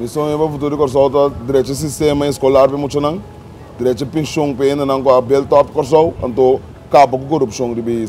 Missão é para o futuro corso tá direito sistema escolar para muito não. Direito pensão para ainda não com a bel top corso, então cabo com corrupção de bem